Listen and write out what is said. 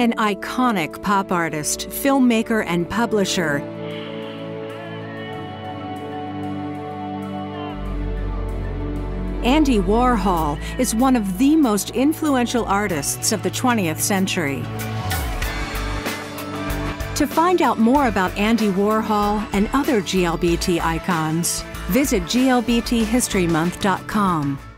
An iconic pop artist, filmmaker, and publisher, Andy Warhol is one of the most influential artists of the 20th century. To find out more about Andy Warhol and other GLBT icons, visit glbthistorymonth.com.